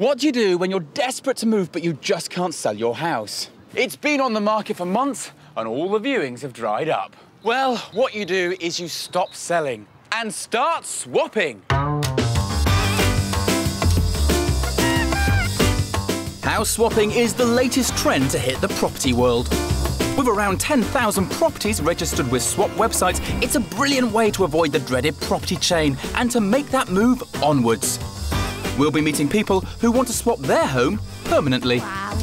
What do you do when you're desperate to move but you just can't sell your house? It's been on the market for months and all the viewings have dried up. Well, what you do is you stop selling and start swapping. House swapping is the latest trend to hit the property world. With around 10,000 properties registered with swap websites, it's a brilliant way to avoid the dreaded property chain and to make that move onwards. We'll be meeting people who want to swap their home permanently. Wow.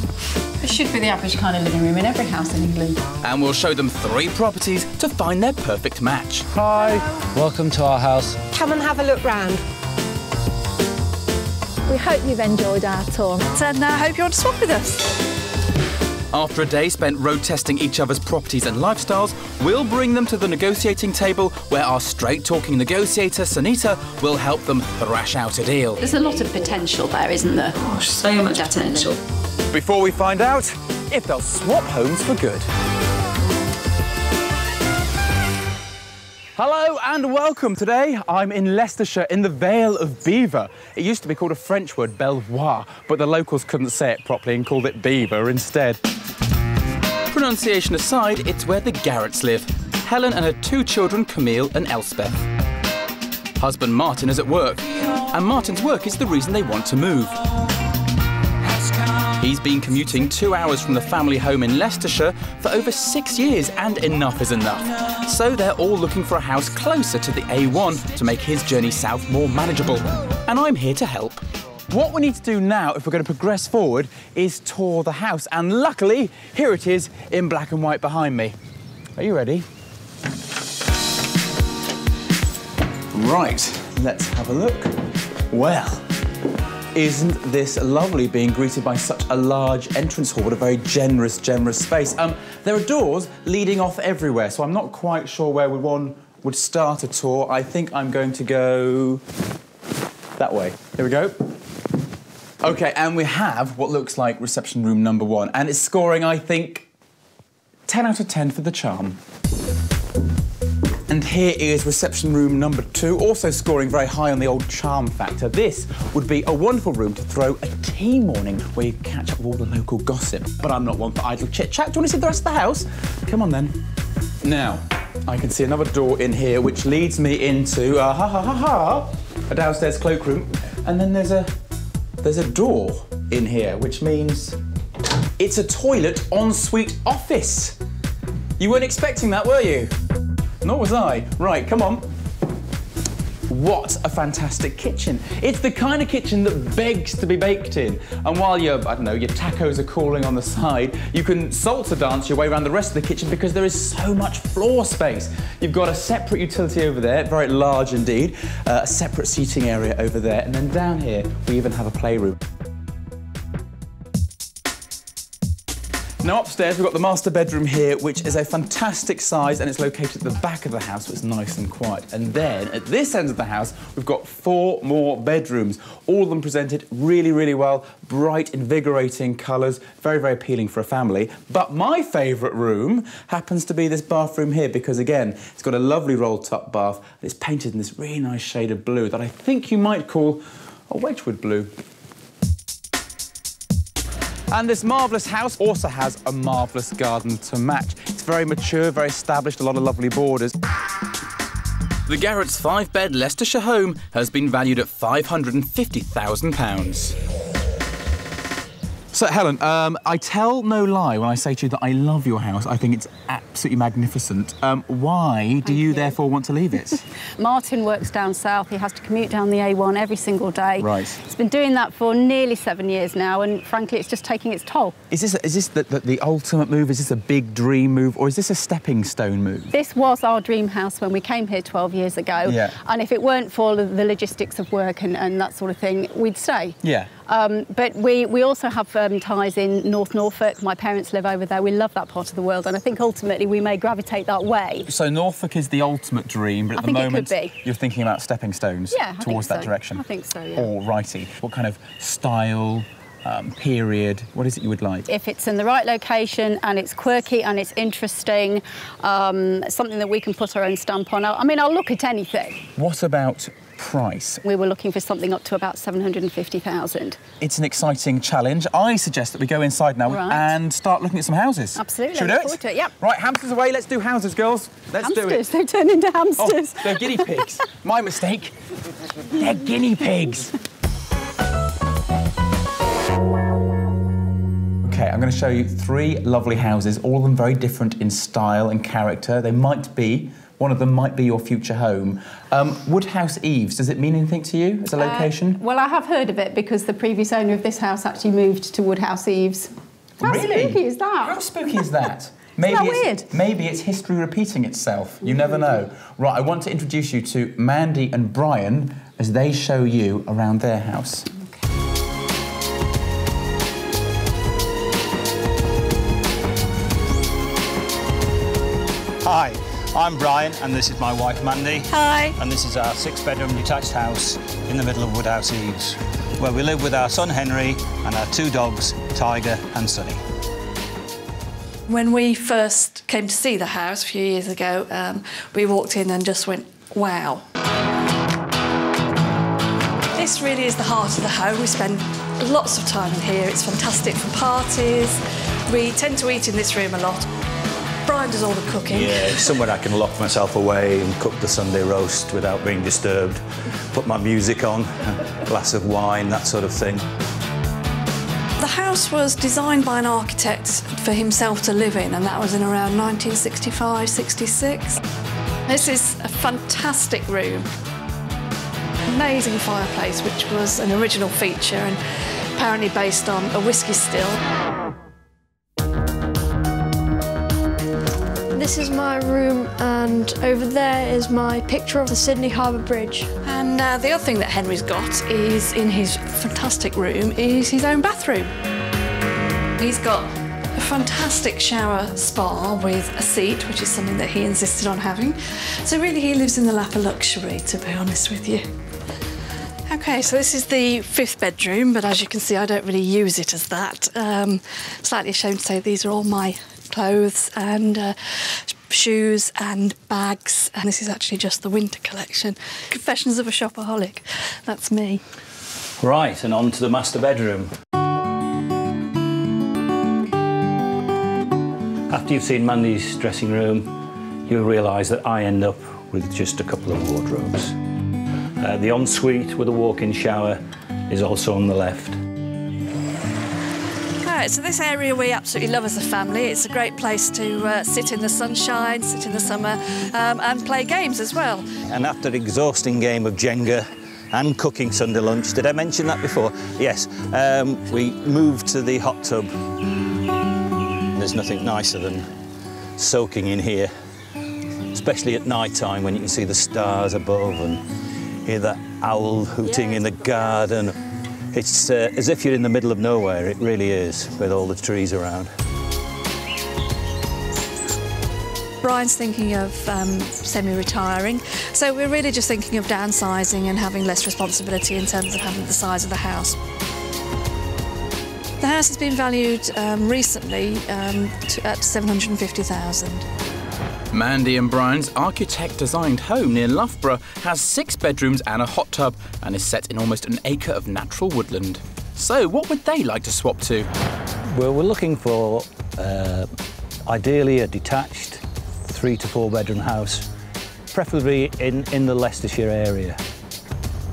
It should be the average kind of living room in every house in England. And we'll show them three properties to find their perfect match. Hi, welcome to our house. Come and have a look round. We hope you've enjoyed our tour. And I uh, hope you want to swap with us. After a day spent road testing each other's properties and lifestyles, we'll bring them to the negotiating table where our straight talking negotiator, Sunita, will help them thrash out a deal. There's a lot of potential there, isn't there? Gosh, so much potential. Before we find out if they'll swap homes for good. Hello and welcome. Today I'm in Leicestershire in the Vale of Belvoir. It used to be called a French word, Belvoir, but the locals couldn't say it properly and called it Beaver instead. Pronunciation aside, it's where the Garratts live. Helen and her two children, Camille and Elspeth. Husband Martin is at work, and Martin's work is the reason they want to move. He's been commuting two hours from the family home in Leicestershire for over six years, and enough is enough. So they're all looking for a house closer to the A1 to make his journey south more manageable. And I'm here to help. What we need to do now, if we're going to progress forward, is tour the house. And luckily, here it is in black and white behind me. Are you ready? Right, let's have a look. Well, isn't this lovely being greeted by such a large entrance hall with a very generous, generous space? Um, there are doors leading off everywhere, so I'm not quite sure where one would start a tour. I think I'm going to go that way. Here we go. Okay, and we have what looks like reception room number one, and it's scoring, I think, 10 out of 10 for the charm. And here is reception room number two, also scoring very high on the old charm factor. This would be a wonderful room to throw a tea morning where you catch up with all the local gossip. But I'm not one for idle chit-chat. Do you want to see the rest of the house? Come on, then. Now, I can see another door in here, which leads me into, uh, ha ha ha ha, a downstairs cloakroom. And then there's a, there's a door in here, which means it's a toilet ensuite office. You weren't expecting that, were you? Nor was I. Right, come on. What a fantastic kitchen. It's the kind of kitchen that begs to be baked in. And while your, I don't know, your tacos are cooling on the side, you can salsa dance your way around the rest of the kitchen because there is so much floor space. You've got a separate utility over there, very large indeed, uh, a separate seating area over there, and then down here we even have a playroom. Now upstairs we've got the master bedroom here, which is a fantastic size and it's located at the back of the house, so it's nice and quiet. And then at this end of the house, we've got four more bedrooms, all of them presented really, really well, bright, invigorating colours, very, very appealing for a family. But my favourite room happens to be this bathroom here because again, it's got a lovely roll top bath and it's painted in this really nice shade of blue that I think you might call a Wedgwood blue. And this marvellous house also has a marvellous garden to match. It's very mature, very established, a lot of lovely borders. The Garratt's five-bed Leicestershire home has been valued at £550,000. So, Helen, um, I tell no lie when I say to you that I love your house. I think it's absolutely magnificent. Um, why do you, you, therefore want to leave it? Martin works down south. He has to commute down the A1 every single day. Right. He's been doing that for nearly seven years now, and frankly, it's just taking its toll. Is this is this the, the, the ultimate move? Is this a big dream move, or is this a stepping stone move? This was our dream house when we came here 12 years ago. Yeah. And if it weren't for the logistics of work and, and that sort of thing, we'd stay. Yeah. Um, but we, we also have um, ties in North Norfolk. My parents live over there. We love that part of the world, and I think ultimately we may gravitate that way. So Norfolk is the ultimate dream, but at I the moment you're thinking about stepping stones yeah, towards so. that direction. I think so, yeah. All righty. What kind of style, um, period? What is it you would like? If it's in the right location and it's quirky and it's interesting, um, something that we can put our own stamp on. I mean, I'll look at anything. What about price? We were looking for something up to about 750,000. It's an exciting challenge. I suggest that we go inside now Right. and start looking at some houses. Absolutely, Should we do it? it, yep. Right, hamsters away. Let's do houses, girls. Let's do hamsters, it. they've turned into Oh, hamsters. they're guinea pigs. My mistake. They're guinea pigs. Okay, I'm going to show you three lovely houses, all of them very different in style and character. They might be, one of them might be your future home. Um, Woodhouse Eaves, does it mean anything to you as a location? Well, I have heard of it because the previous owner of this house actually moved to Woodhouse Eaves. How Really? spooky is that? How spooky is that? Maybe it's, weird? Maybe it's history repeating itself. You never know. Right, I want to introduce you to Mandy and Brian as they show you around their house. Hi, I'm Brian, and this is my wife Mandy. Hi. And this is our six-bedroom detached house in the middle of Woodhouse Eaves, where we live with our son Henry and our two dogs, Tiger and Sunny. When we first came to see the house a few years ago, um, we walked in and just went, wow. This really is the heart of the home. We spend lots of time in here. It's fantastic for parties. We tend to eat in this room a lot. Brian does all the cooking. Yeah, somewhere I can lock myself away and cook the Sunday roast without being disturbed. Put my music on, a glass of wine, that sort of thing. The house was designed by an architect for himself to live in, and that was in around 1965 66. This is a fantastic room. Amazing fireplace, which was an original feature and apparently based on a whiskey still. This is my room, and over there is my picture of the Sydney Harbour Bridge. And uh, the other thing that Henry's got is in his fantastic room is his own bathroom. He's got a fantastic shower spa with a seat, which is something that he insisted on having. So really he lives in the lap of luxury, to be honest with you. Okay, so this is the fifth bedroom, but as you can see, I don't really use it as that. Um, slightly ashamed to say these are all my clothes and uh, shoes and bags, and this is actually just the winter collection. Confessions of a shopaholic. That's me. Right, and on to the master bedroom. After you've seen Mandy's dressing room, you'll realise that I end up with just a couple of wardrobes. Uh, the ensuite with a walk-in shower is also on the left. Right, so this area we absolutely love as a family. It's a great place to uh, sit in the sunshine, sit in the summer, um, and play games as well. And after an exhausting game of Jenga and cooking Sunday lunch, did I mention that before? Yes, um, we moved to the hot tub. There's nothing nicer than soaking in here, especially at night time when you can see the stars above and hear that owl hooting in the garden. It's uh, as if you're in the middle of nowhere, it really is, with all the trees around. Brian's thinking of um, semi-retiring, so we're really just thinking of downsizing and having less responsibility in terms of having the size of the house. The house has been valued um, recently um, to, at 750,000. Mandy and Brian's architect designed home near Loughborough has six bedrooms and a hot tub and is set in almost an acre of natural woodland. So, what would they like to swap to? Well, we're looking for uh, ideally a detached three to four bedroom house, preferably in, in the Leicestershire area.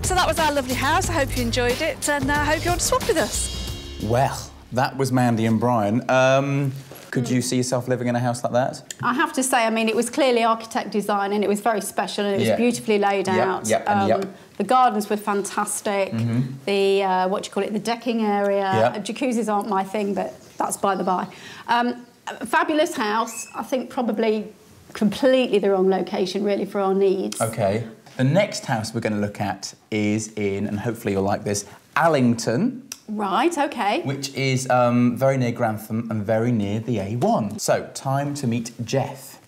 So that was our lovely house. I hope you enjoyed it, and I hope you want to swap with us. Well, that was Mandy and Brian. Um, could you see yourself living in a house like that? I have to say, I mean, it was clearly architect design and it was very special and it was Yeah. beautifully laid Yep, out. Um, yep, and yep. The gardens were fantastic. The, uh, what do you call it, the decking area. Yep. Jacuzzis aren't my thing, but that's by the by. Um, fabulous house. I think probably completely the wrong location, really, for our needs. Okay. The next house we're going to look at is in, and hopefully you'll like this, Allington, Right, okay. which is um, very near Grantham and very near the A1. So, time to meet Jeff.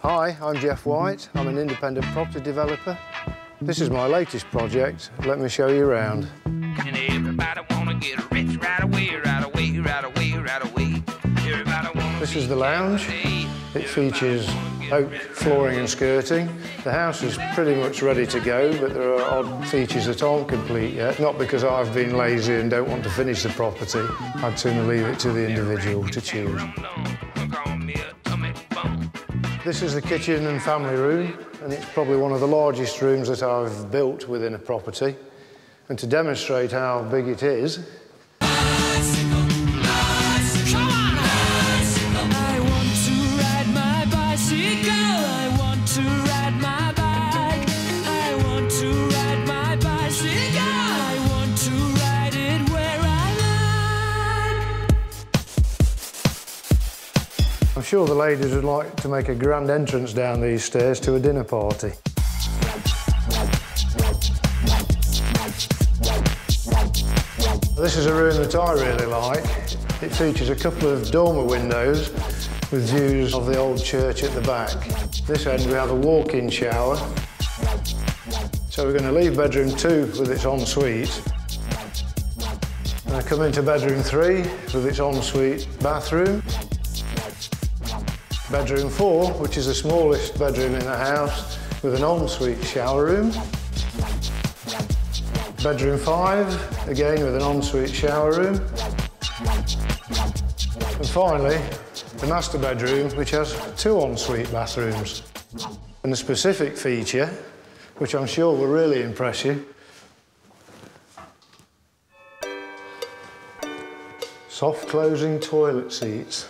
Hi, I'm Jeff White. I'm an independent property developer. This is my latest project. Let me show you around. And everybody wanna get rich right away, right away, right away, right away. Everybody wanna This is the lounge. It features oak flooring and skirting. The house is pretty much ready to go, but there are odd features that aren't complete yet. Not because I've been lazy and don't want to finish the property. I'd sooner leave it to the individual to choose. This is the kitchen and family room, and it's probably one of the largest rooms that I've built within a property. And to demonstrate how big it is, sure the ladies would like to make a grand entrance down these stairs to a dinner party. This is a room that I really like. It features a couple of dormer windows with views of the old church at the back. This end we have a walk-in shower. So we're going to leave bedroom two with its ensuite. And I come into bedroom three with its ensuite bathroom. Bedroom four, which is the smallest bedroom in the house, with an ensuite shower room. Bedroom five, again with an ensuite shower room. And finally, the master bedroom, which has two ensuite bathrooms. And the specific feature, which I'm sure will really impress you, soft closing toilet seats.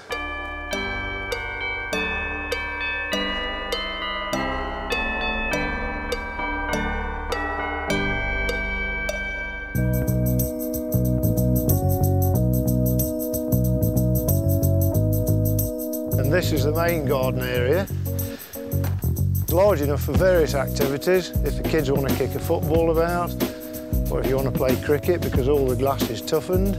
Main garden area. It's large enough for various activities. If the kids want to kick a football about, or if you want to play cricket because all the glass is toughened.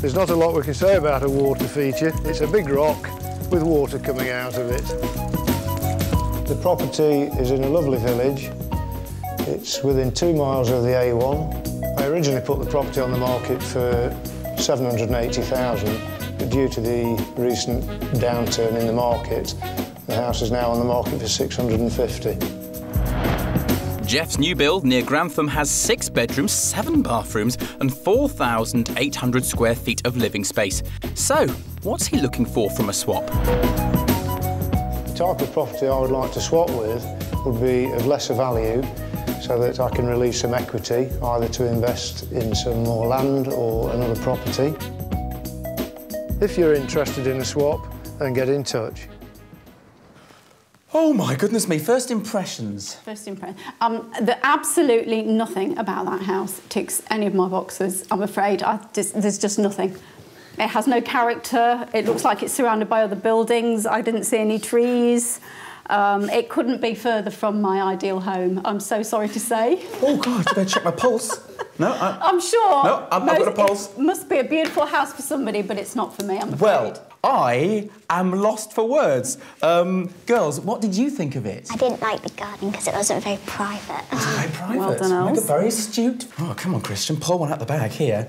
There's not a lot we can say about a water feature. It's a big rock with water coming out of it. The property is in a lovely village. It's within two miles of the A1. I originally put the property on the market for 780,000, but due to the recent downturn in the market, the house is now on the market for 650. Jeff's new build near Grantham has six bedrooms, seven bathrooms, and 4,800 square feet of living space. So, what's he looking for from a swap? The type of property I would like to swap with would be of lesser value so that I can release some equity, either to invest in some more land or another property. If you're interested in a swap, then get in touch. Oh my goodness me, first impressions. First impression. Um, the, absolutely nothing about that house ticks any of my boxes, I'm afraid. I just, there's just nothing. It has no character. It looks like it's surrounded by other buildings. I didn't see any trees. Um, it couldn't be further from my ideal home, I'm so sorry to say. Oh God, I better check my pulse. No, I, I'm sure. No, I've- I've got a pulse. It must be a beautiful house for somebody, but it's not for me, I'm afraid. well, I am lost for words. Um, girls, what did you think of it? I didn't like the garden because it wasn't very private. Very private. Well done, Look, Els. very astute. Oh, come on, Kristian, pull one out the bag here.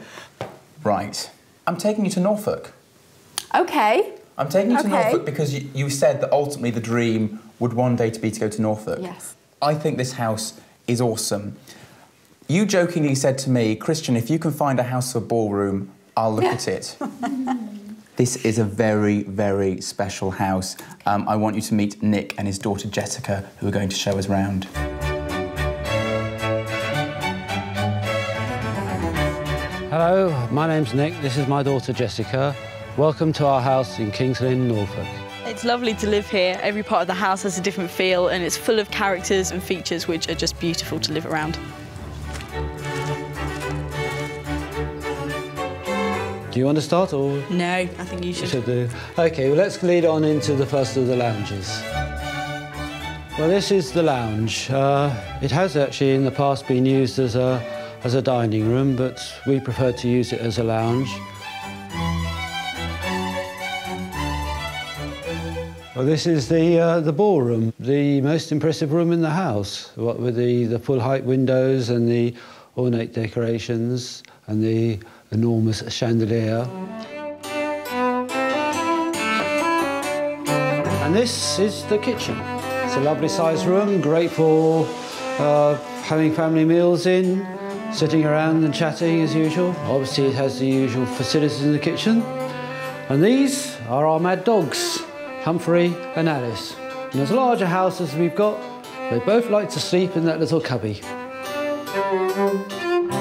Right. I'm taking you to Norfolk. Okay. I'm taking you to Okay. Norfolk because you, you said that ultimately the dream would one day to be to go to Norfolk. Yes. I think this house is awesome. You jokingly said to me, Kristian, if you can find a house for ballroom, I'll look at it. this is a very, very special house. Um, I want you to meet Nick and his daughter Jessica, who are going to show us round. Hello, my name's Nick. This is my daughter Jessica. Welcome to our house in Kings Lynn, Norfolk. It's lovely to live here. Every part of the house has a different feel and it's full of characters and features which are just beautiful to live around. Do you want to start or No, I think you should. should do? Okay, well, let's lead on into the first of the lounges. Well, this is the lounge. Uh, it has actually in the past been used as a, as a dining room, but we prefer to use it as a lounge. Well, this is the, uh, the ballroom, the most impressive room in the house, what with the, the full height windows and the ornate decorations and the enormous chandelier. And this is the kitchen. It's a lovely sized room, great for uh, having family meals in, sitting around and chatting as usual. Obviously, it has the usual facilities in the kitchen. And these are our mad dogs, Humphrey and Alice. And as large a house as we've got, they both like to sleep in that little cubby.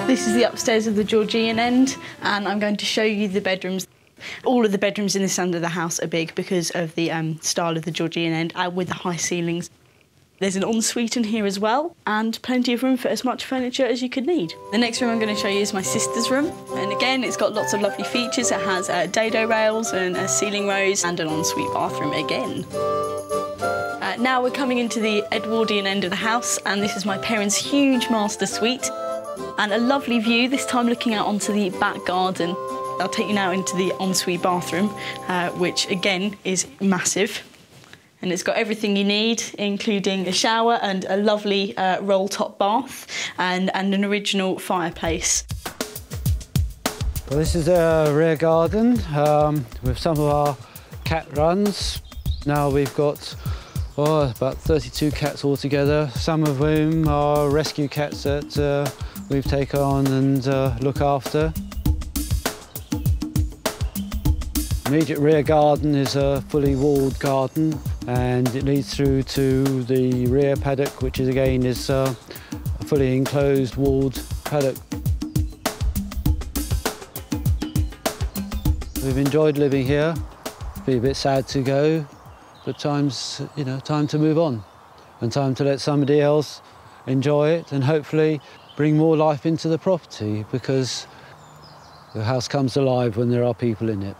This is the upstairs of the Georgian end, and I'm going to show you the bedrooms. All of the bedrooms in this end of the house are big because of the um, style of the Georgian end, uh, with the high ceilings. There's an ensuite in here as well, and plenty of room for as much furniture as you could need. The next room I'm going to show you is my sister's room, and again, it's got lots of lovely features. It has uh, dado rails and uh, ceiling rose, and an ensuite bathroom again. Uh, now we're coming into the Edwardian end of the house, and this is my parents' huge master suite. And a lovely view, this time looking out onto the back garden. I'll take you now into the ensuite bathroom, uh, which again is massive. And it's got everything you need, including a shower and a lovely uh, roll top bath and, and an original fireplace. Well, this is a rear garden um, with some of our cat runs. Now we've got oh, about 32 cats altogether, some of whom are rescue cats that uh, we've taken on and uh, look after. Immediate rear garden is a fully walled garden and it leads through to the rear paddock, which is again is uh, a fully enclosed walled paddock. We've enjoyed living here. Be a bit sad to go, but times, you know, time to move on and time to let somebody else enjoy it and hopefully bring more life into the property because the house comes alive when there are people in it.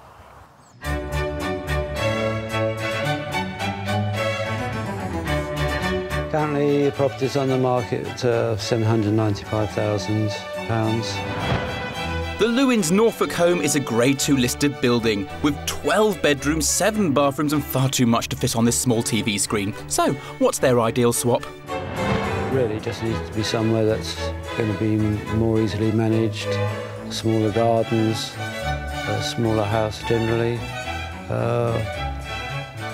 Currently, the property's on the market at uh, £795,000. The Lewins Norfolk home is a Grade 2 listed building with 12 bedrooms, 7 bathrooms, and far too much to fit on this small TV screen. So, what's their ideal swap? Really just needs to be somewhere that's going to be more easily managed, smaller gardens, a smaller house generally, uh,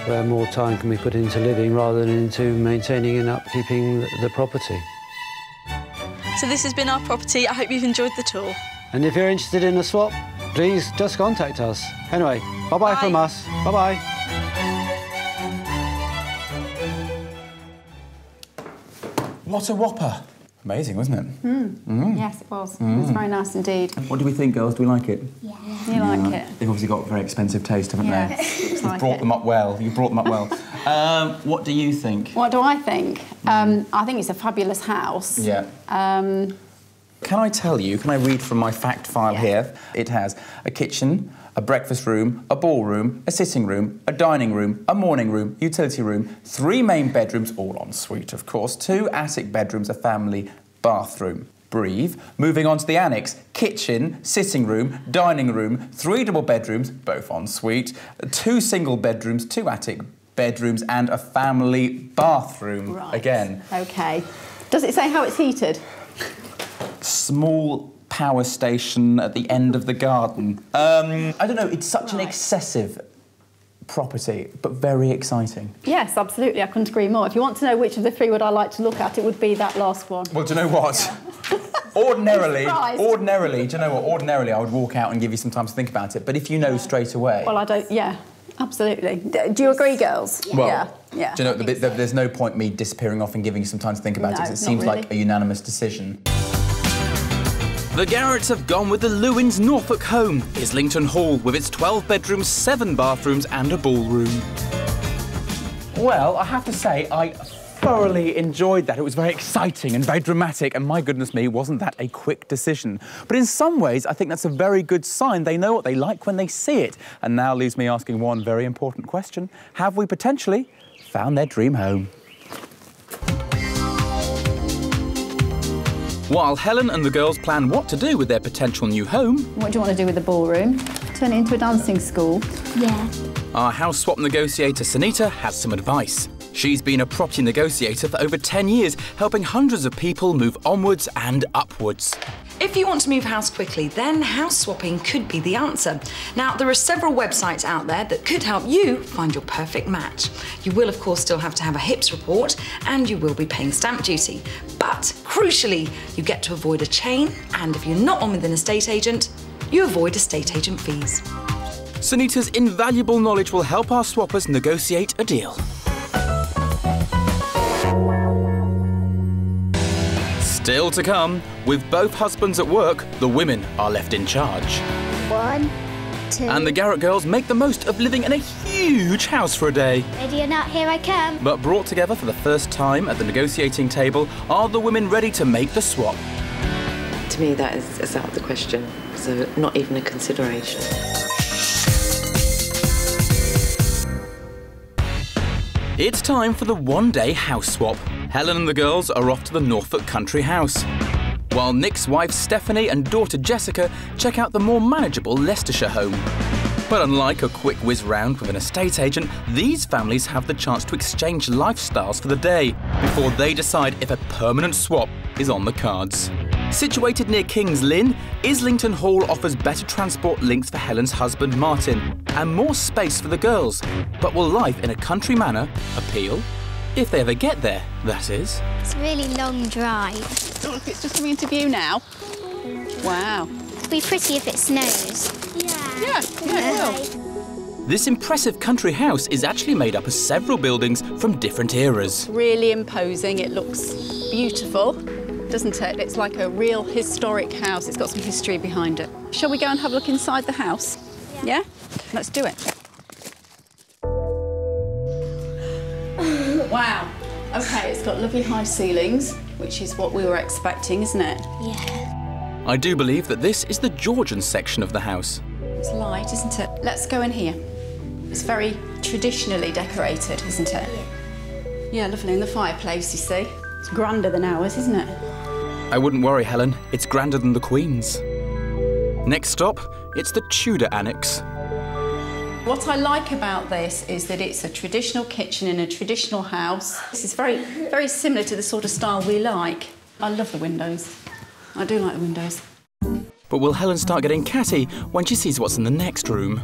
where more time can be put into living rather than into maintaining and upkeeping the, the property. So this has been our property. I hope you've enjoyed the tour. And if you're interested in a swap, please just contact us. Anyway, bye-bye from us. Bye-bye. What a whopper! Amazing, wasn't it? Mm. Mm. Yes, it was. It Mm. was very nice indeed. What do we think, girls? Do we like it? Yeah. You like it? They've obviously got very expensive taste, haven't Yeah, they? looks You've like brought it. them up well. You've brought them up well. um, what do you think? What do I think? Um, I think it's a fabulous house. Yeah. Um, Can I tell you, can I read from my fact file here? It has a kitchen, a breakfast room, a ballroom, a sitting room, a dining room, a morning room, utility room, three main bedrooms, all en suite, of course, two attic bedrooms, a family bathroom. Breathe. Moving on to the annex kitchen, sitting room, dining room, three double bedrooms, both en suite, two single bedrooms, two attic bedrooms, and a family bathroom. Right. Again, okay. Does it say how it's heated? small power station at the end of the garden. Um, I don't know, it's such an excessive property, but very exciting. Yes, absolutely. I couldn't agree more. If you want to know which of the three would I like to look at, it would be that last one. Well, do you know what? ordinarily, ordinarily, do you know what? Ordinarily, I would walk out and give you some time to think about it. But if you know straight away, Well, I don't. Yeah, absolutely. Do you agree, girls? Well, yeah. Yeah. do you know the bit, there's no point me disappearing off and giving you some time to think about No, it. 'cause It not seems like a unanimous decision. The Garratts have gone with the Lewins Norfolk home, Islington Hall, with its 12 bedrooms, 7 bathrooms, and a ballroom. Well, I have to say, I thoroughly enjoyed that. It was very exciting and very dramatic, and my goodness me, wasn't that a quick decision? But in some ways, I think that's a very good sign. They know what they like when they see it. And now leaves me asking one very important question Have we potentially found their dream home? While Helen and the girls plan what to do with their potential new home, What do you want to do with the ballroom? Turn it into a dancing school. Yeah. our house swap negotiator Sunita has some advice. She's been a property negotiator for over 10 years, helping hundreds of people move onwards and upwards. If you want to move house quickly, then house swapping could be the answer. Now, there are several websites out there that could help you find your perfect match. You will, of course, still have to have a HIPS report and you will be paying stamp duty. But crucially, you get to avoid a chain, and if you're not on with an estate agent, you avoid estate agent fees. Sunita's invaluable knowledge will help our swappers negotiate a deal. Still to come, with both husbands at work, the women are left in charge. One, two. And the Garratt girls make the most of living in a huge house for a day. Ready or not, here I come. But brought together for the first time at the negotiating table, are the women ready to make the swap? To me, that is, is out of the question. So, not even a consideration. It's time for the one day house swap. Helen and the girls are off to the Norfolk country house. While Nick's wife Stephanie and daughter Jessica check out the more manageable Leicestershire home. But unlike a quick whiz round with an estate agent, these families have the chance to exchange lifestyles for the day before they decide if a permanent swap is on the cards. Situated near King's Lynn, Islington Hall offers better transport links for Helen's husband Martin and more space for the girls. But will life in a country manor appeal? If they ever get there, that is. It's a really long drive. Oh, look, it's just coming into view now. Wow. It'll be pretty if it snows. Yeah, yeah, it will. This impressive country house is actually made up of several buildings from different eras. Really imposing. It looks beautiful, doesn't it? It's like a real historic house. It's got some history behind it. Shall we go and have a look inside the house? Yeah? Let's do it. wow. Okay, it's got lovely high ceilings, which is what we were expecting, isn't it? Yeah. I do believe that this is the Georgian section of the house. It's light, isn't it? Let's go in here. It's very traditionally decorated, isn't it? Yeah. Yeah, lovely. And the fireplace, you see. It's grander than ours, isn't it? I wouldn't worry, Helen. It's grander than the Queen's. Next stop, it's the Tudor Annex. What I like about this is that it's a traditional kitchen in a traditional house. This is very, very similar to the sort of style we like. I love the windows. I do like the windows. But will Helen start getting catty when she sees what's in the next room?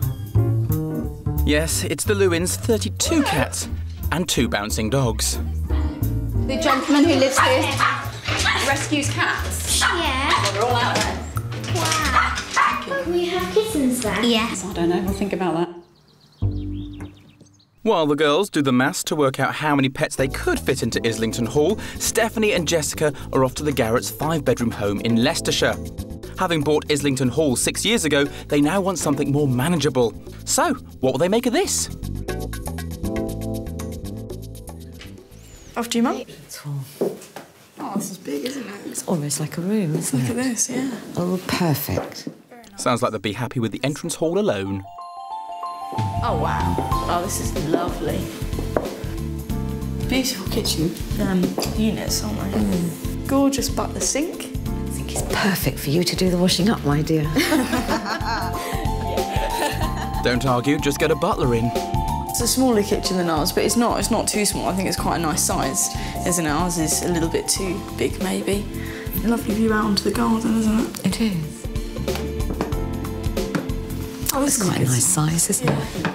Yes, it's the Lewins' 32 cats and two bouncing dogs. The gentleman who lives here rescues cats. Yeah. Well, they're all out there. Wow. We have kittens there? Yes. I don't know. We'll think about that. While the girls do the maths to work out how many pets they could fit into Islington Hall, Stephanie and Jessica are off to the Garratt's five bedroom home in Leicestershire. Having bought Islington Hall six years ago, they now want something more manageable. So, what will they make of this? After you, Mum. This is big, isn't it? It's almost like a room, isn't Look it? at this, yeah. Oh, perfect. Sounds like they'd be happy with the entrance hall alone. Oh, wow. Oh, this is lovely. Beautiful kitchen um, units, aren't they? Mm. Gorgeous butler sink. I think it's perfect for you to do the washing up, my dear. Don't argue, just get a butler in. It's a smaller kitchen than ours, but it's not. It's not too small. I think it's quite a nice size, isn't it? Ours is a little bit too big, maybe. A lovely view out onto the garden, isn't it? It is. Oh, It's quite a nice size, isn't it?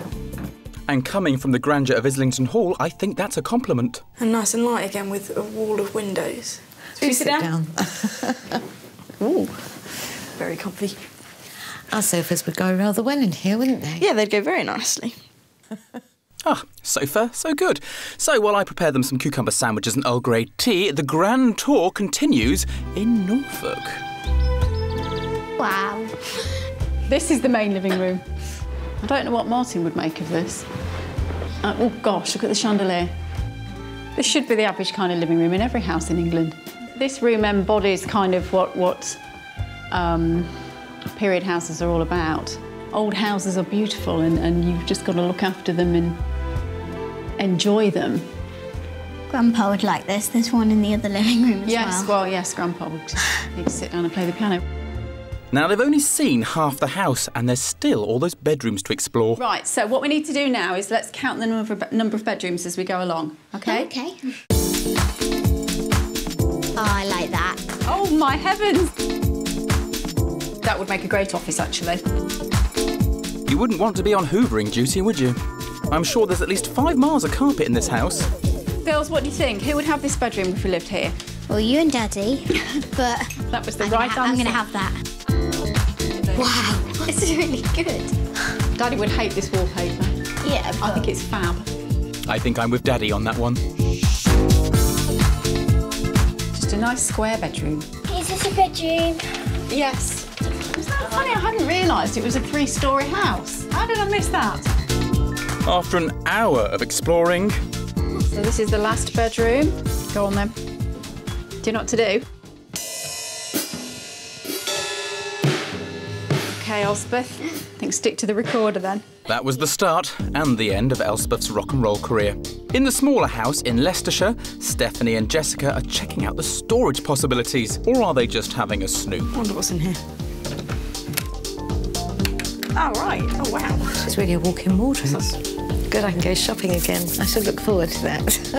And coming from the grandeur of Islington Hall, I think that's a compliment. And nice and light again with a wall of windows. Should we sit down? Ooh, very comfy. Our sofas would go rather well in here, wouldn't they? Yeah, they'd go very nicely. Ah, so far, so good. So while I prepare them some cucumber sandwiches and Earl Grey tea, the grand tour continues in Norfolk. Wow. This is the main living room. I don't know what Martin would make of this. Uh, oh gosh, look at the chandelier. This should be the average kind of living room in every house in England. This room embodies kind of what, what um, period houses are all about. Old houses are beautiful and, and you've just got to look after them and enjoy them. Grandpa would like this. There's one in the other living room as well. yes, well. well, yes, Grandpa would need to sit down and play the piano. Now, they've only seen half the house, and there's still all those bedrooms to explore. Right, so what we need to do now is let's count the number of, number of bedrooms as we go along, okay? Okay. Oh, I like that. Oh, my heavens! That would make a great office, actually. You wouldn't want to be on hoovering duty, would you? I'm sure there's at least five miles of carpet in this house. Girls, what do you think? Who would have this bedroom if we lived here? Well, you and Daddy, but that was the I'm right gonna ha- I'm going to have that. Wow, it's really good. Daddy would hate this wallpaper. Yeah, I think it's fab. I think I'm with Daddy on that one. Just a nice square bedroom. Is this a bedroom? Yes. Is that funny? I hadn't realised it was a three-storey house. How did I miss that? After an hour of exploring, So this is the last bedroom. Go on then. Do you know what to do? Okay, Elspeth. I think stick to the recorder then. that was the start and the end of Elspeth's rock and roll career. In the smaller house in Leicestershire, Stephanie and Jessica are checking out the storage possibilities, or are they just having a snoop? wonder what's in here. Oh, right. Oh, wow. It's really a walk-in wardrobe. Good, I can go shopping again. I should look forward to that.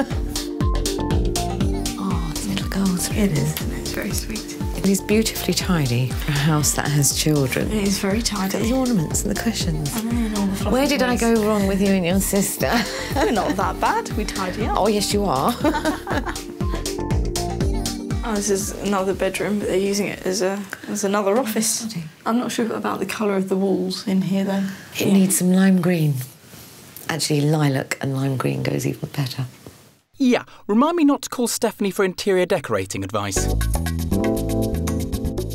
oh, it's little girls. It is, isn't it? It's very sweet. It is beautifully tidy for a house that has children. It is very tidy. Look at the ornaments and the cushions. I all the Where did I go wrong with you and your sister? We're not that bad. We tidy up. Oh, yes, you are. Oh, this is another bedroom, but they're using it as a as another office. I'm not sure about the colour of the walls in here, though. It needs some lime green. Actually, lilac and lime green goes even better. Yeah, remind me not to call Stephanie for interior decorating advice.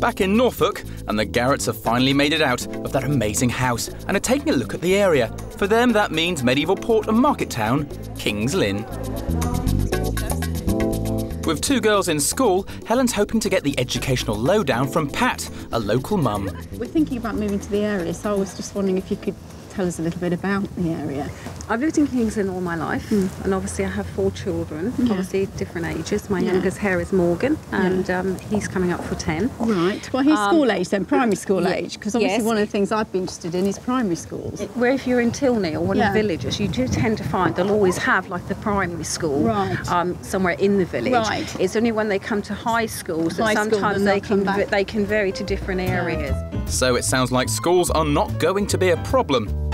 Back in Norfolk, and the Garratts have finally made it out of that amazing house and are taking a look at the area. For them, that means medieval port and market town, Kings Lynn. With two girls in school, Helen's hoping to get the educational lowdown from Pat, a local mum. We're thinking about moving to the area, so I was just wondering if you could tell us a little bit about the area. I've lived in Kings Lynn all my life, and obviously I have four children, Yeah. obviously different ages. My Yeah. youngest here is Morgan, and um, he's coming up for 10. Right. Well, he's Um, school age then, primary school yeah. age, because obviously Yes. one of the things I'd be interested in is primary schools. Where if you're in Tilney or one Yeah. of the villages, you do tend to find they'll always have like the primary school Right. um, somewhere in the village. Right. It's only when they come to high schools that High school, sometimes then they can they can vary to different areas. So it sounds like schools are not going to be a problem.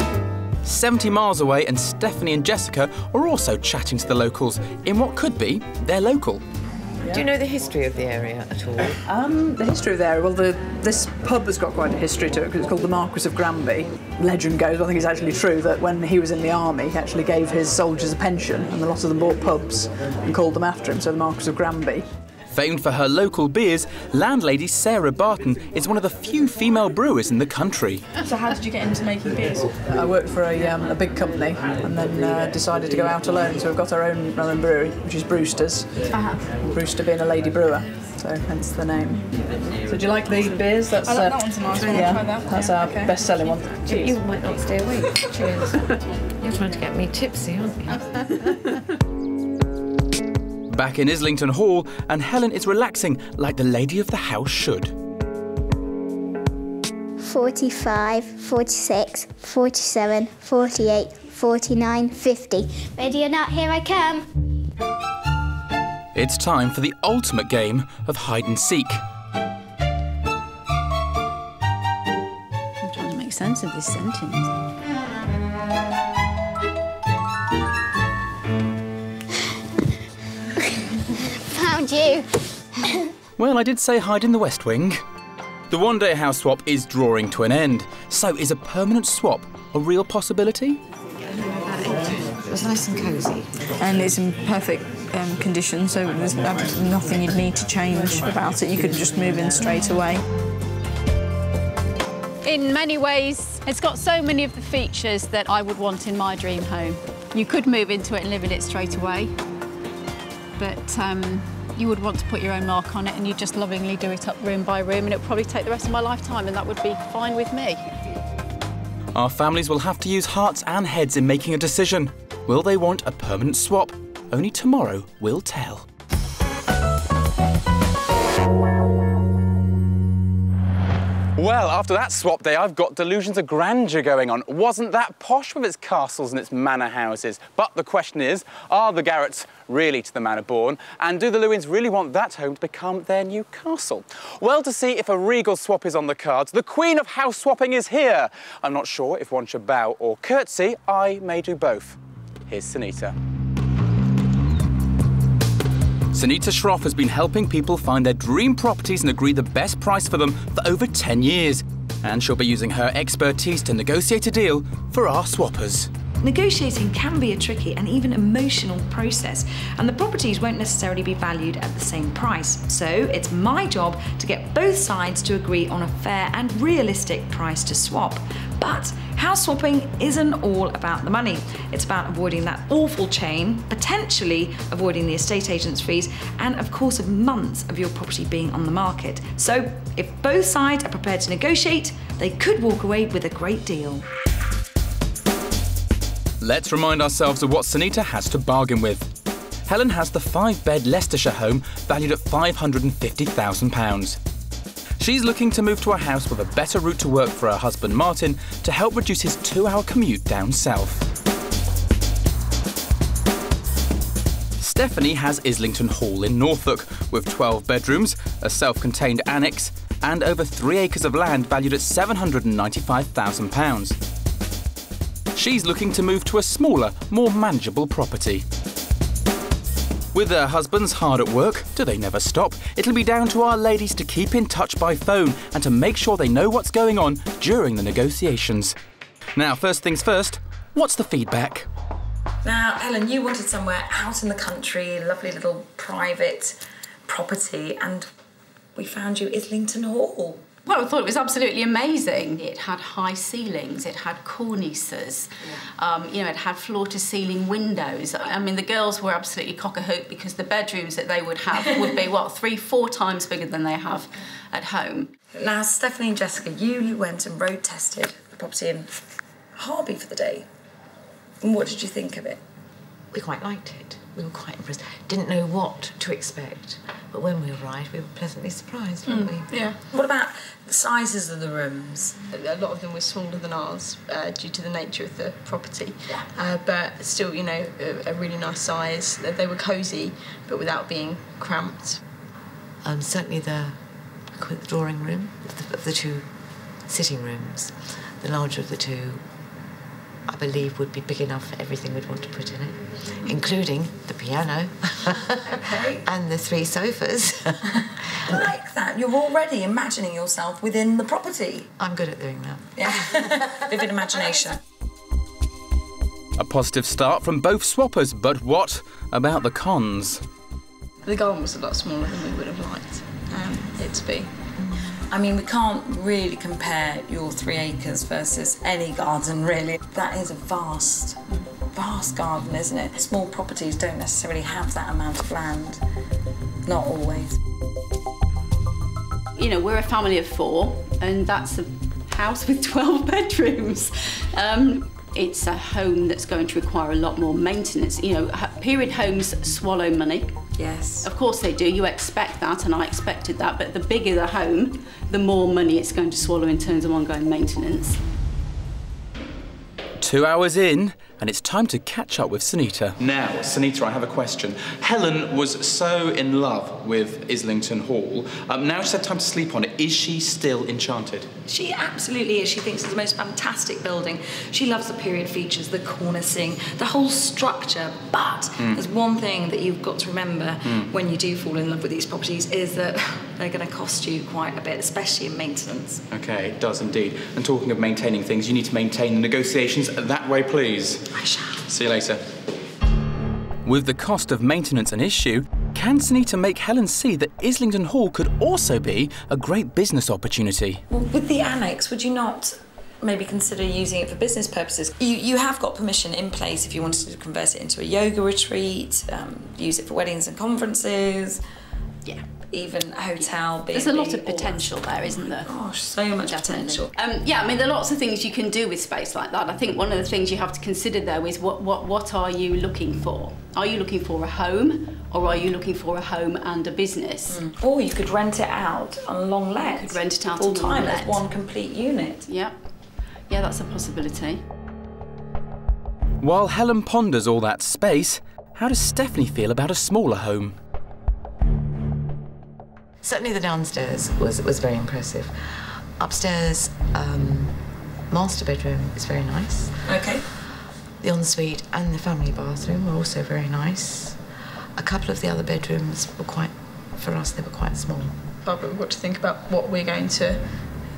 70 miles away, and Stephanie and Jessica are also chatting to the locals in what could be their local. Do you know the history of the area at all? Um, the history of the area, well, the, this pub has got quite a history to it because it's called the Marquis of Granby. Legend goes, I think it's actually true, that when he was in the army, he actually gave his soldiers a pension and a lot of them bought pubs and called them after him, so the Marquis of Granby. Famed for her local beers, landlady Sarah Barton is one of the few female brewers in the country. So how did you get into making beers? I worked for a, um, a big company and then uh, decided to go out alone, so we've got our own, our own brewery, which is Brewster's. Brewster being a lady brewer, so hence the name. So do you like the beers? That's, I like uh, that one's nice Yeah, try that. that's Yeah, our okay. best-selling one. You, you might not stay awake. Cheers. You're trying to get me tipsy, aren't you? Back in Islington Hall, and Helen is relaxing like the lady of the house should. 45, 46, 47, 48, 49, 50. Ready or not, here I come. It's time for the ultimate game of hide and seek. I'm trying to make sense of this sentence. You. Well, I did say hide in the West Wing. The one day house swap is drawing to an end, so is a permanent swap a real possibility? It was nice and cosy. And it's in perfect um, condition, so there's absolutely nothing you'd need to change about it. You could just move in straight away. In many ways, it's got so many of the features that I would want in my dream home. You could move into it and live in it straight away, but um, you would want to put your own mark on it and you just lovingly do it up room by room and it would probably take the rest of my lifetime and that would be fine with me. Our families will have to use hearts and heads in making a decision. Will they want a permanent swap? Only tomorrow will tell. Well, after that swap day, I've got delusions of grandeur going on. Wasn't that posh with its castles and its manor houses? But the question is, are the Garratts really to the manor born? And do the Lewins really want that home to become their new castle? Well, to see if a regal swap is on the cards, the queen of house swapping is here. I'm not sure if one should bow or curtsy. I may do both. Here's Sunita. Sunita Shroff has been helping people find their dream properties and agree the best price for them for over 10 years. And she'll be using her expertise to negotiate a deal for our swappers. Negotiating can be a tricky and even emotional process, and the properties won't necessarily be valued at the same price. So it's my job to get both sides to agree on a fair and realistic price to swap. But house swapping isn't all about the money. It's about avoiding that awful chain, potentially avoiding the estate agent's fees, and of course, of months of your property being on the market. So if both sides are prepared to negotiate, they could walk away with a great deal. Let's remind ourselves of what Sunita has to bargain with. Helen has the five bed Leicestershire home valued at £550,000. She's looking to move to a house with a better route to work for her husband Martin to help reduce his two hour commute down south. Stephanie has Islington Hall in Norfolk with 12 bedrooms, a self contained annex, and over three acres of land valued at £795,000. She's looking to move to a smaller, more manageable property. With their husbands hard at work, do they never stop? It'll be down to our ladies to keep in touch by phone and to make sure they know what's going on during the negotiations. Now, first things first, what's the feedback? Now, Helen, you wanted somewhere out in the country, lovely little private property, and we found you Islington Hall. Well, I thought it was absolutely amazing. It had high ceilings, it had cornices, um, you know, it had floor to ceiling windows. I mean, the girls were absolutely cock a hoop because the bedrooms that they would have would be, what, three, four times bigger than they have at home. Now, Stephanie and Jessica, you went and road tested the property in Harby for the day. And what did you think of it? We quite liked it. We were quite impressed. Didn't know what to expect, but when we arrived, we were pleasantly surprised, weren't we? Yeah. What about the sizes of the rooms? A lot of them were smaller than ours uh, due to the nature of the property. Uh, but still, you know, a, a really nice size. They- They were cosy, but without being cramped. Um, certainly the, I call it the drawing room of the, of the two sitting rooms. The larger of the two, I believe, would be big enough for everything we'd want to put in it, including the piano and the three sofas. I like that. You're already imagining yourself within the property. I'm good at doing that. Yeah. Vivid imagination. A positive start from both swappers, but what about the cons? The garden was a lot smaller than we would have liked um, it to be. I mean, we can't really compare your three acres versus any garden, really. That is a vast, vast garden, isn't it? Small properties don't necessarily have that amount of land. Not always. You know, we're a family of four, and that's a house with 12 bedrooms. Um, it's a home that's going to require a lot more maintenance. You know, period homes swallow money. Yes. Of course they do. You expect that, and I expected that. But the bigger the home, the more money it's going to swallow in terms of ongoing maintenance. Two hours in, and it's time to catch up with Sunita. Now, Sunita, I have a question. Helen was so in love with Islington Hall. Um, now she's had time to sleep on it. Is she still enchanted? She absolutely is. She thinks it's the most fantastic building. She loves the period features, the cornicing, the whole structure. But Mm. there's one thing that you've got to remember Mm. when you do fall in love with these properties is that they're going to cost you quite a bit, especially in maintenance. Okay, it does indeed. And talking of maintaining things, you need to maintain the negotiations that way, please. I shall. See you later. With the cost of maintenance an issue, can Sunita make Helen see that Islington Hall could also be a great business opportunity? Well, with the annex, would you not maybe consider using it for business purposes? You, you have got permission in place if you wanted to convert it into a yoga retreat, um, use it for weddings and conferences. Yeah. Even hotel. There's a lot of potential there, isn't there? Gosh, so much potential. Um, yeah, I mean, there are lots of things you can do with space like that. I think one of the things you have to consider, though, is what, what, what are you looking for? Are you looking for a home, or are you looking for a home and a business? Or you could rent it out on long let. You could rent it out full on long time as one complete unit. Yeah, yeah, that's a possibility. While Helen ponders all that space, how does Stephanie feel about a smaller home? Certainly the downstairs was, was very impressive. Upstairs, um, master bedroom is very nice. Okay. The ensuite and the family bathroom were also very nice. A couple of the other bedrooms were quite, for us, they were quite small. but we've got to think about what we're going to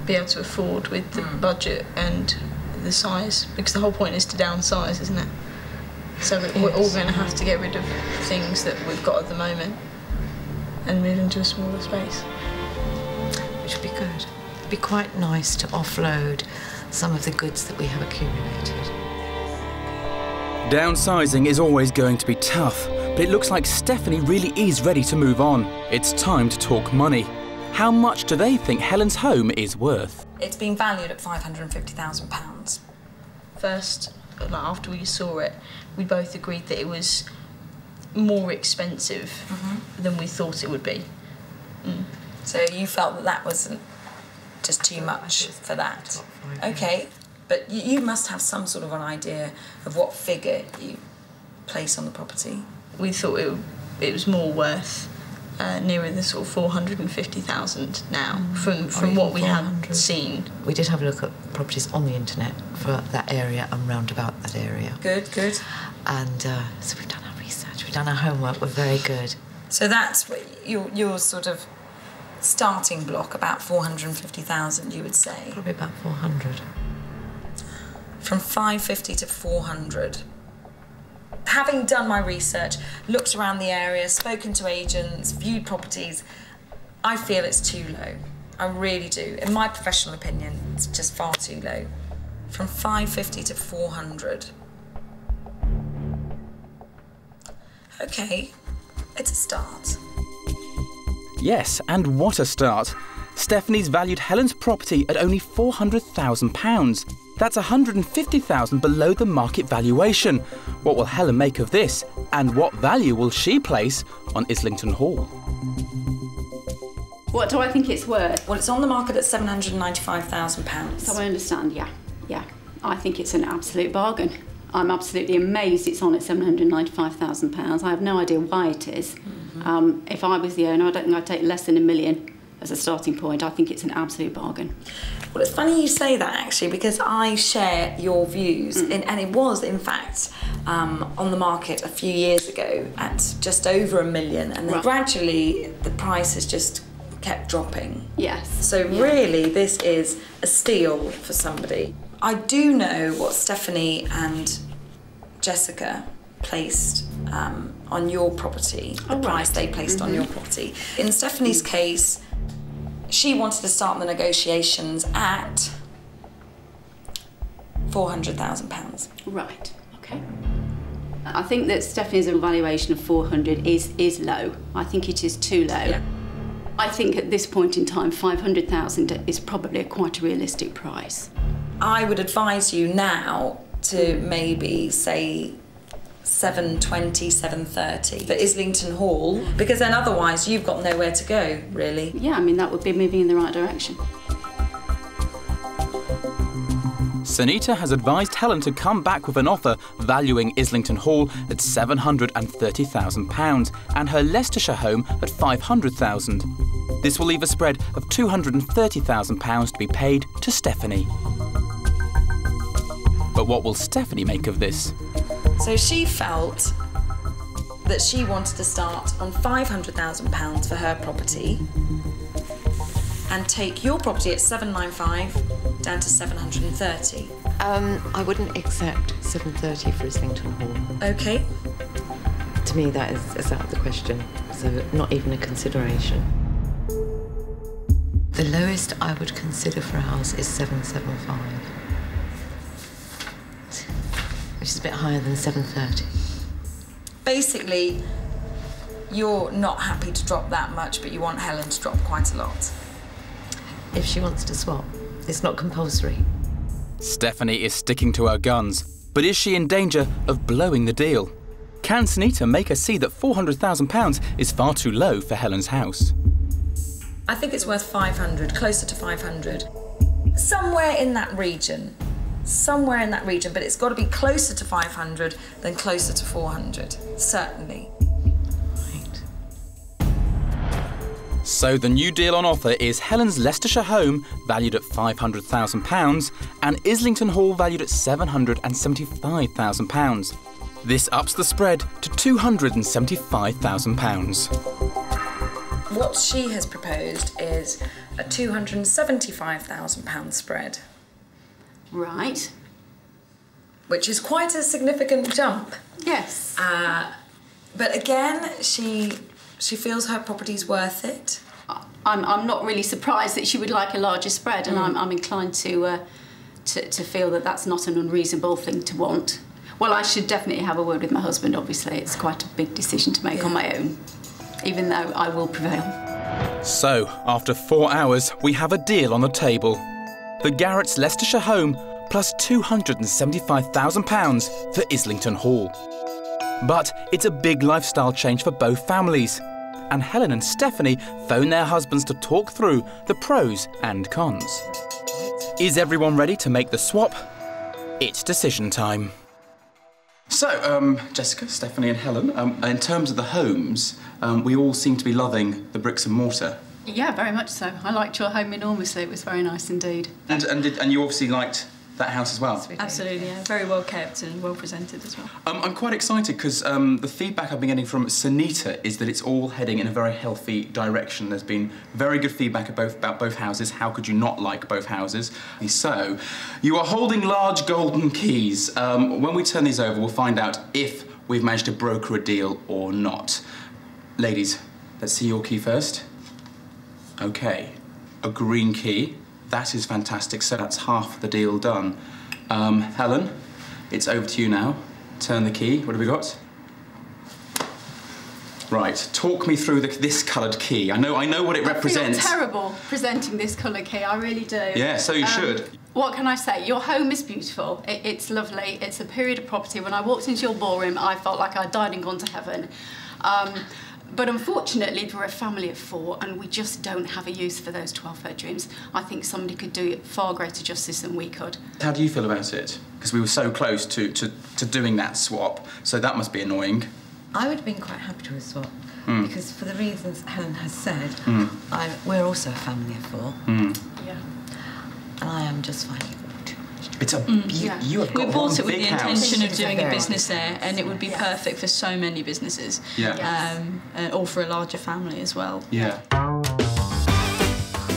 be able to afford with the budget and the size, because the whole point is to downsize, isn't it? So we- we're all going to have to get rid of things that we've got at the moment and move into a smaller space. Which would be good. It'd be quite nice to offload some of the goods that we have accumulated. Downsizing is always going to be tough, but it looks like Stephanie really is ready to move on. It's time to talk money. How much do they think Helen's home is worth? It's been valued at £550,000. First, like after we saw it, we both agreed that it was more expensive than we thought it would be. Mm. So you felt that that wasn't just too much for that? Okay, but you, you must have some sort of an idea of what figure you place on the property. We thought it, it was more worth uh, nearer the sort of 450,000 now from, from what we had seen. We did have a look at properties on the internet for that area and round about that area. Good, good. And uh, so we've done our research, we've done our homework, we're very good. So that's what your, your sort of starting block, about 450,000, you would say? Probably about 400. From 550 to 400. Having done my research, looked around the area, spoken to agents, viewed properties, I feel it's too low. I really do. In my professional opinion, it's just far too low. From 550 to 400. Okay, it's a start. Yes, and what a start. Stephanie's valued Helen's property at only £400,000. That's £150,000 below the market valuation. What will Helen make of this? And what value will she place on Islington Hall? What do I think it's worth? Well, it's on the market at £795,000. So I understand, yeah, yeah. I think it's an absolute bargain. I'm absolutely amazed it's on at £795,000. I have no idea why it is. Um, if I was the owner, I don't think I'd take less than a million as a starting point. I think it's an absolute bargain. Well, it's funny you say that actually because I share your views, and, and it was in fact um, on the market a few years ago at just over a million, and then Right. gradually the price has just kept dropping. Yes. So really, this is a steal for somebody. I do know what Stephanie and Jessica placed um, on your property, the Oh, price right. they placed on Mhm. your property. In Stephanie's case, she wanted to start the negotiations at £400,000. Right, okay. I think that Stephanie's evaluation of 400 is, is low. I think it is too low. Yeah. I think at this point in time, 500,000 is probably quite a realistic price. I would advise you now to maybe say 720, 730 for Islington Hall, because then otherwise you've got nowhere to go, really. Yeah, I mean, that would be moving in the right direction. Sunita has advised Helen to come back with an offer valuing Islington Hall at £730,000 and her Leicestershire home at £500,000. This will leave a spread of £230,000 to be paid to Stephanie. But what will Stephanie make of this? So she felt that she wanted to start on £500,000 for her property and take your property at 795 down to 730. Um, I wouldn't accept 7.30 for Islington Hall. Okay. To me, that is, is out of the question. So not even a consideration. The lowest I would consider for a house is 775, which is a bit higher than 730. Basically, you're not happy to drop that much, but you want Helen to drop quite a lot. If she wants to swap, it's not compulsory. Stephanie is sticking to her guns, but is she in danger of blowing the deal? Can Sunita make her see that £400,000 is far too low for Helen's house? I think it's worth 500, closer to 500. Somewhere in that region. Somewhere in that region, but it's got to be closer to 500 than closer to 400. Certainly. So the new deal on offer is Helen's Leicestershire home valued at £500,000 and Islington Hall valued at £775,000. This ups the spread to £275,000. What she has proposed is a £275,000 spread. Right. Which is quite a significant jump. Yes. Uh, but again, she she feels her property's worth it. I'm, I'm not really surprised that she would like a larger spread, and Mm. I'm, I'm inclined to, uh, to to feel that that's not an unreasonable thing to want. Well, I should definitely have a word with my husband. Obviously, it's quite a big decision to make on my own, even though I will prevail. So, after four hours, we have a deal on the table. The Garratt's Leicestershire home plus £275,000 for Islington Hall. But it's a big lifestyle change for both families. And Helen and Stephanie phone their husbands to talk through the pros and cons. Is everyone ready to make the swap? It's decision time. So, um, Jessica, Stephanie, and Helen, um, in terms of the homes, um, we all seem to be loving the bricks and mortar. Yeah, very much so. I liked your home enormously. It was very nice indeed. And and, did, and you obviously liked that house as well. Absolutely, yeah. Very well kept and well presented as well. Um, I'm quite excited because um, the feedback I've been getting from Sunita is that it's all heading in a very healthy direction. There's been very good feedback about both, about both houses. How could you not like both houses? So, you are holding large golden keys. Um, when we turn these over, we'll find out if we've managed to broker a deal or not. Ladies, let's see your key first. Okay, a green key. That is fantastic. So that's half the deal done. Um, Helen, it's over to you now. Turn the key. What have we got? Right. Talk me through the, this coloured key. I know. I know what it represents. I feel terrible presenting this coloured key. I really do. Yeah, so you Um, should. What can I say? Your home is beautiful. It, it's lovely. It's a period of property. When I walked into your ballroom, I felt like I'd died and gone to heaven. Um, but unfortunately, we're a family of four, and we just don't have a use for those 12 bedrooms. I think somebody could do it far greater justice than we could. How do you feel about it? Because we were so close to, to, to doing that swap, so that must be annoying. I would have been quite happy to have swapped Mm. because, for the reasons Helen has said, Mm. I, we're also a family of four, Mm. Yeah. and I am just finding it too much. It's a Mm. you, Yeah. you have we bought it with the house. intention of It's doing a business there, and it would be perfect for so many businesses. Yeah. Um, uh, or for a larger family as well. Yeah.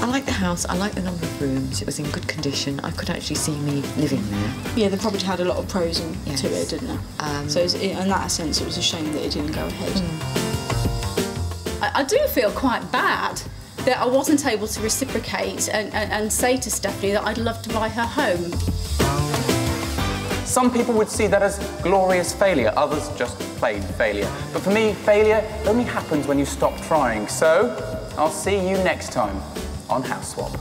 I like the house. I like the number of rooms. It was in good condition. I could actually see me living there. Yeah, the property had a lot of pros in, Yes. to it, didn't it? Um, so it's, in that sense, it was a shame that it didn't go ahead. I, I do feel quite bad that I wasn't able to reciprocate and, and, and say to Stephanie that I'd love to buy her home. Some people would see that as glorious failure, others just plain failure. But for me, failure only happens when you stop trying. So, I'll see you next time on House Swap.